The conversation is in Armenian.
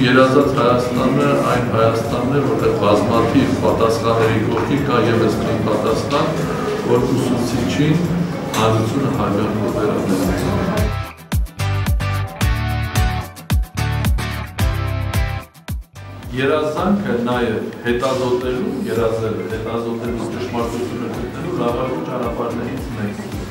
երազած Հայաստանը այն Հայաստանն է, որտեղ բազմաթիվ պատասխանների կողքի կա եւս մի պատասխան, որ ուսուցիչին հանրությունը հայտնի վերաբերում երազանքը նաև հետազոտելու, երազել հետազոտելու ճշմարտությունը գտնելու լավագույն ճանապարհներից մեկն է։